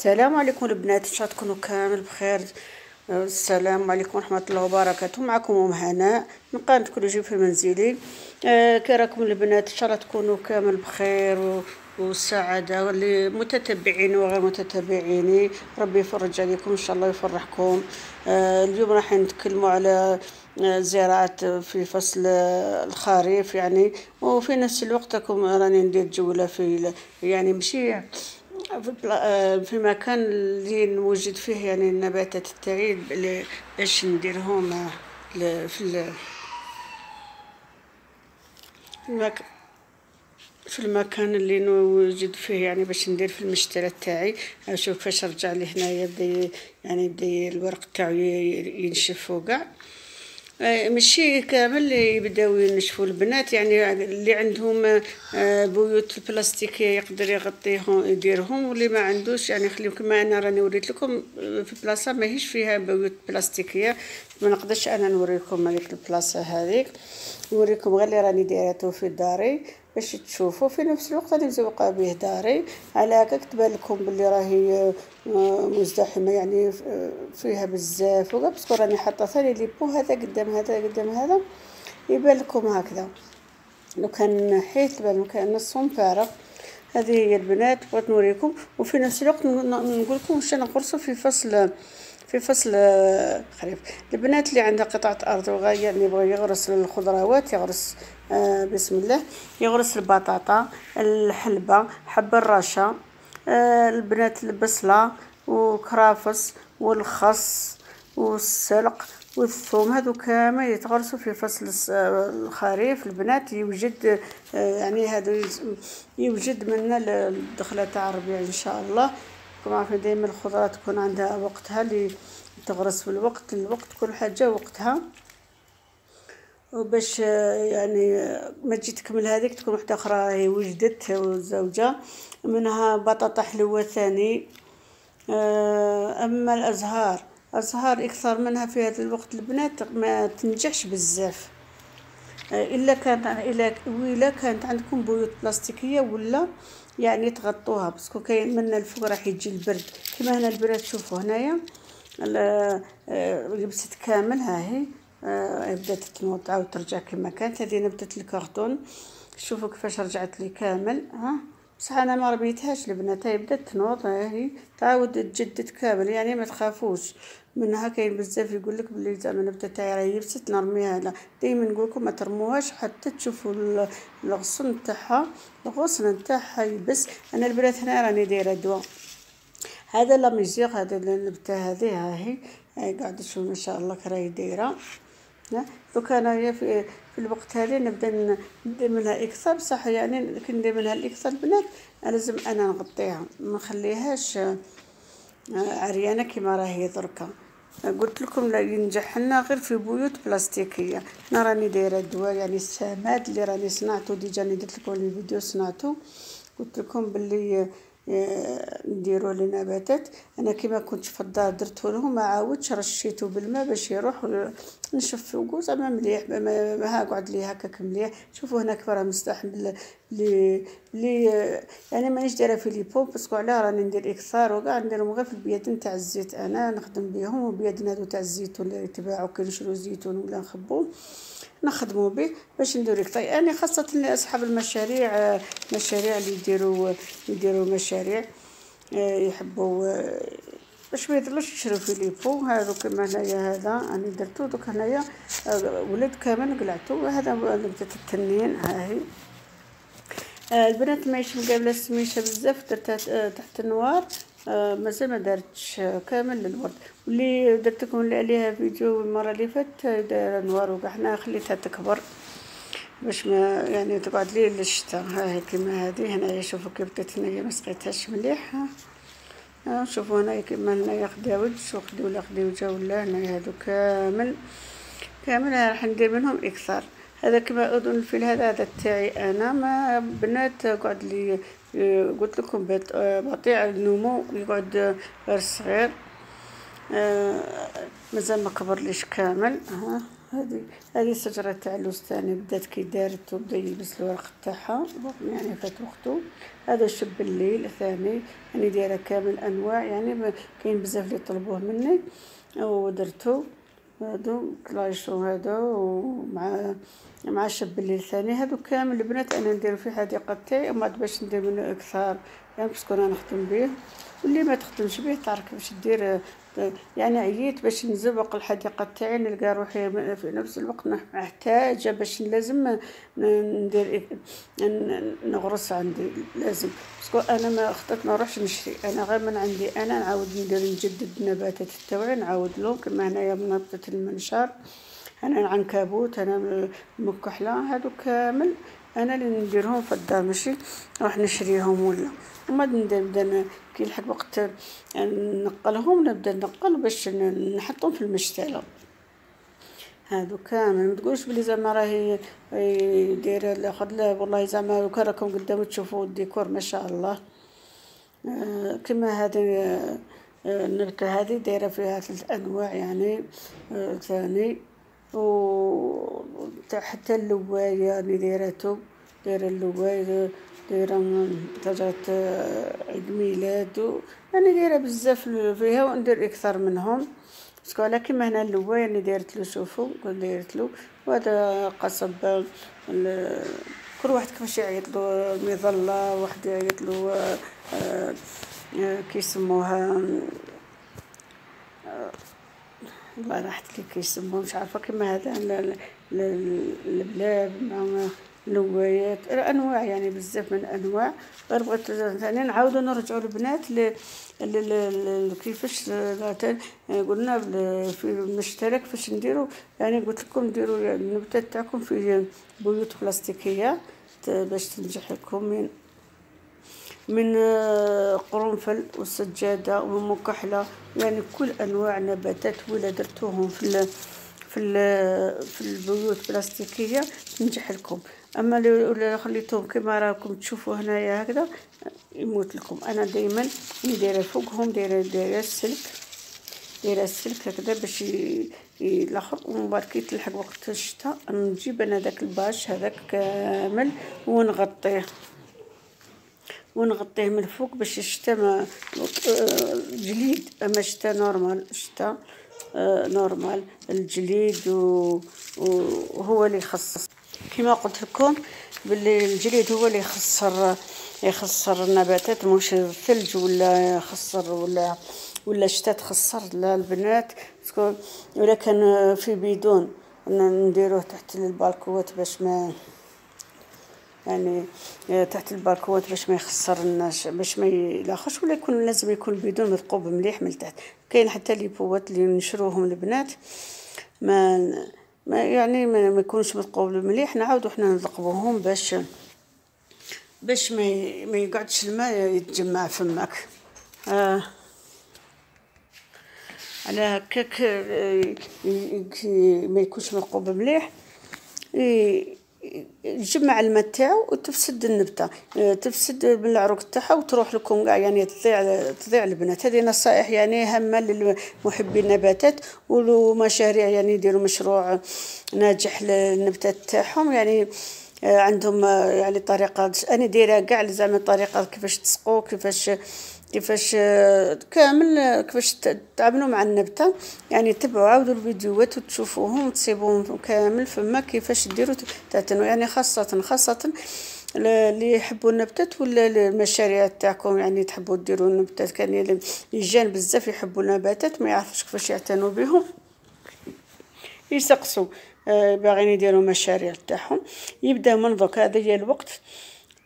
السلام عليكم البنات إن شاء الله تكونوا كامل بخير. السلام عليكم ورحمة الله وبركاته. معكم أم هناء من قناة كل شيء في منزلي. آه كي راكم البنات إن شاء الله تكونوا كامل بخير والسعادة لمتتبعيني وغير متتبعيني ربي يفرج عليكم إن شاء الله يفرحكم. آه اليوم راح نتكلموا على آه، زراعة في فصل آه، الخريف يعني. وفي نفس الوقت راكم راني ندير جولة في يعني ماشي. في, آه، في مكان اللي نوجد فيه يعني النباتات تاعي باش نديرهم في المكان في المكان اللي نوجد فيه يعني باش ندير في المشترى تاعي. أشوف فاش رجع لي هنايا بدا يعني بدا الورق تاعو ينشف وكاع آه، ماشي كامل يبداو ينشفوا البنات. يعني اللي عندهم آه، بيوت البلاستيكيه يقدر يغطيهم يديرهم. واللي ما عندوش يعني خليهم كما أنا راني وريت لكم آه، في بلاصة ماهيش فيها بيوت بلاستيكية. ما نقدرش أنا نوريكم هذيك البلاصة هذيك. نوريكم غير اللي راني دايرته في داري. باش تشوفوا في نفس الوقت راني مزوقه به داري. على هكاك تبان لكم بلي راهي آه، مزدحمة يعني آه، فيها بزاف. وكاع parce que راني حاطة ثاني les pots هذا قدام هذا قدام هذا. يبان لكم هكذا. لو كان حيت تبان كان نصهم فارغ. هذه هي البنات بغيت نوريكم. وفي نفس الوقت نقول لكم واش نقرصوا في فصل في فصل خريف. البنات اللي عندها قطعة أرض يعني يبغى يغرس الخضروات يغرس آه بسم الله يغرس البطاطا الحلبة حب الرشا آه البنات البصلة وكرافس والخس والسلق والثوم هذو كامل يتغرسوا في فصل الخريف. البنات يوجد آه يعني هذا يوجد منا الدخلة تاع الربيع إن شاء الله. كما عارفين دائما الخضرة تكون عندها وقتها اللي تغرس في الوقت الوقت كل حاجة وقتها. وباش يعني ما تجي تكمل هذيك تكون واحدة أخرى هي وجدت والزوجة منها بطاطا حلوة ثاني. آه، أما الأزهار أزهار أكثر منها في هذا الوقت البنات ما تنجحش بزاف. آه، إلا كانت وإلا كانت عندكم بيوت بلاستيكية ولا يعني تغطوها باسكو كاين من الفوق راح يجي البرد. كما هنا البرد تشوفوا هنايا لبست كامل ها هي آه، بدات تنوض تعاود ترجع كما كانت. هذه نبتة الكرتون. شوفوا كيفاش رجعت لي كامل ها. بصح أنا ما ربيتهاش البنات هاي بدات تنوض هاي تعاود تجدد كامل يعني ما تخافوش. منها كاين بزاف يقول لك بلي زعما النبته تاعي راهي يبست نرميها لا دائما نقول لكم ما ترموهاش حتى تشوفوا الغصن تاعها الغصن تاعها يبس. أنا البنات هنا راني دايرة دواء. هذا لا ميزيغ هذا النبته هذه ها هي قاعدة تشوف ما شاء الله كراهي دايرة. دوكا أنايا في الوقت هذا نبدا ندير منها أكثر بصح يعني كي ندير منها الاكثر البنات لازم أنا نغطيها. ما نخليهاش آه، عريانة كما راهي دركا قلت لكم لا ينجح لنا غير في بيوت بلاستيكية. أنا راني دايرة الدواء يعني السماد اللي راني صنعته déjà درت لكم الفيديو صنعته. قلت لكم باللي نديرو للنباتات أنا كيما كنت في الدار درته لهم ما عاودش رشيته بالماء باش يروح نشف فوقو زعما مليح ما ها قعد لي هكاك مليح. شوفوا هنا كيف راه مستحمل. لي لي يعني مانيش دايرة في لي بوب باسكو علاه راني ندير اكثار وكاع نديرهم غير في البياد نتاع الزيت. أنا نخدم بهم وبياد هادو تاع الزيتون اللي يتباعو كي نشرو زيتون ولا نخبوه نخدموا به باش نديرو طيب يعني خاصة أصحاب المشاريع مشاريع اللي يديروا يديروا مشاريع آه، يحبوا آه، باش ما يضلوش يشرو في ليبو. هذا كما هنايا هذا أنا درتو دوك هنايا آه، ولد كامل قلعتو. هذا نبتة التنين ها هي البنات ماهيش مقابله سميشه بزاف درتها تحت النوار. آه مازال ما دارتش كامل للورد. واللي درت لكم عليها فيديو المرة اللي فاتت دايرة نوار وكاع. حنا خليتها تكبر باش ما يعني تقعد لي للشتاء ها هي كيما هذه هنايا شوفوا كيف بدات هنايا ما سقيتهاش مليح. ها. شوفوا هنايا كيما هنايا خداوج ولا خديوجه ولا هنايا هادو كامل. كامل راح ندير منهم أكثر هذا كما أظن الفيل هذا هذا تاعي أنا. ما بنات قعد لي قلت لكم بطيء النمو يقعد غير صغير. آه، مازال ما كبرليش كامل. ها هذه هذه الشجرة تاع اللوز بدات كي دارت وبدا يلبس الورق تاعها. يعني فات وقتو. هذا شب الليل ثاني. راني دايرة كامل أنواع. يعني كاين بزاف اللي طلبوه مني. ودرتو هادو كلايشو هذا ومع مع شب الليل ثاني. هادو كامل البنات أنا ندير في حديقه تاعي وما باش ندير منه أكثر. يعني باسكو أنا نخدم به واللي ما تخدمش به تعرف كيفاش دير يعني عييت باش نزوق الحديقة تاعي نلقى روحي في نفس الوقت محتاجة باش لازم ندير نغرس عندي لازم. parce que أنا ما خطيت ما نروحش نشري أنا غير من عندي أنا نعاود ندير نجدد النباتات تاعي نعاود لهم كما هنايا نبتة المنشار أنا العنكبوت أنا المكحلة هادو كامل. أنا اللي نديرهم في الدار ماشي؟ نروح نشريهم ولا. وما نبدا كي يلحق وقت نقلهم نبدأ نقل باش نحطهم في المشتله هادو كامل. ما تقولش بلي زعما راهي دايرة الآخر. لا والله زعما كان راكم قدام تشوفوا الديكور ما شاء الله. كما هذه النبته هذه دايرة فيها ثلاث أنواع يعني. آه، ثاني و حتى اللوايه يعني دايرته دايره اللوايه دايرة شجرة عيد ميلاد يعني دايرة بزاف فيها وندير أكثر منهم. باسكو على كيما هنا اللوايه اللي دايرت له شوفوا دايرت له. وهذا قصب كل واحد كيفاش يعيط له مظلة واحد يعيط له آه، آه، كيسموها والله راحت لي كيسموها مش عارفة كيما هذا البلاب مع نوايات انواع يعني بزاف من انواع غير بغيت ثاني نعاودو نرجعو البنات ل كيفاش قلنا في المشترك فاش نديرو يعني قلت لكم ديروا يعني النبتات تاعكم في بيوت بلاستيكية باش تنجح لكم من من قرنفل والسجاده ومكحلة. يعني كل أنواع نباتات ولا درتوهم في في في البيوت بلاستيكية تنجح لكم أما لو خليتهم كما راكم تشوفوا هنايا هكذا يموت لكم. أنا دائما دايرة فوقهم دايره دايرة السلك. دايرة السلك هكذا باش الآخر ومن بعد كي تلحق وقت الشتاء نجيب أنا داك الباش هذاك كامل ونغطيه. ونغطيه من الفوق باش الشتاء ما جليد أما الشتاء normal. الشتاء آه، normal الجليد وهو اللي يخصص. كما قلت لكم باللي الجليد هو اللي يخسر يخسر النباتات مش الثلج ولا يخسر ولا ولا الشتاء تخسر النبات ولا كان في بيدون نديروه تحت البالكوات باش ما يعني تحت البالكوات باش ما يخسر الناس باش ما يلاخش ولا يكون لازم يكون بدون مثقوب مليح من تحت. كاين حتى لي بوات اللي نشروهم البنات ما ما يعني ما, يكونش متقوبل مليح نعاودو حنا نثقبوهم باش باش ما ما يقعدش الماء يتجمع فمك آه. على هكاك آه، ما يكونش متقوب مليح يجمع الماء تاعو وتفسد النبتة. آه، تفسد بالعروق تاعها وتروح لكم كاع يعني تضيع تضيع البنات. هذه نصائح يعني هامة للمحبي النباتات ومشاريع يعني يديروا مشروع ناجح للنبتات تاعهم. يعني آه، عندهم آه، يعني طريقة أنا دايرة كاع زعما طريقة كيفاش تسقوا كيفاش كيفاش كامل كيفاش تعاملوا مع النبتة. يعني تبعوا عاودوا الفيديوهات وتشوفوهم وتصيبوهم كامل. فما كيفاش ديروا تعتنوا. يعني خاصة خاصة اللي يحبوا النباتات ولا المشاريع تاعكم. يعني تحبوا ديروا النباتات كان les gens بزاف يحبوا النباتات ما يعرفوش كيفاش يعتنوا بهم. يسقسوا آه، باغيين يديروا مشاريع تاعهم. يبدا من دوك. هذا هي الوقت.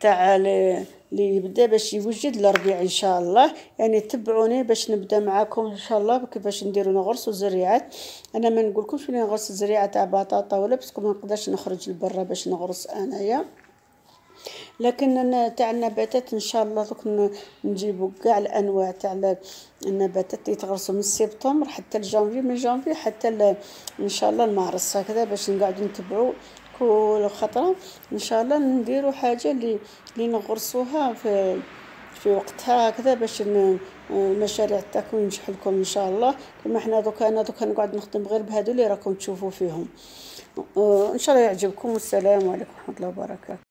تاع اللي يبدا باش يوجد الربيع إن شاء الله. يعني تبعوني باش نبدا معاكم إن شاء الله كيفاش نديرو نغرسو الزريعات أنا ما نقولكمش بلي نغرس الزريعه تاع بطاطا ولا parce que ما نقدرش نخرج لبرا باش نغرس أنايا. لكن تاع النباتات إن شاء الله دوك نجيبو كاع الأنواع تاع النباتات اللي يتغرسوا من سبتمبر حتى لجانفي من جانفي حتى إن شاء الله المارس هكذا باش نقعدو نتبعو. كل خطره إن شاء الله نديرو حاجة اللي اللي نغرسوها في في وقتها هكذا باش المشاريع تاعكم ينجح لكم إن شاء الله. كما حنا دوكا أنا دوكا نقعد نخدم غير بهادو اللي راكم تشوفوا فيهم. إن شاء الله يعجبكم. والسلام عليكم ورحمة الله وبركاته.